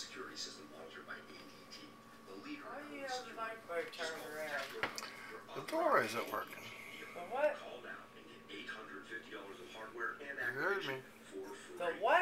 security system monitored by ADT. The leader Why do you the turned around? The door isn't working. The what? The what?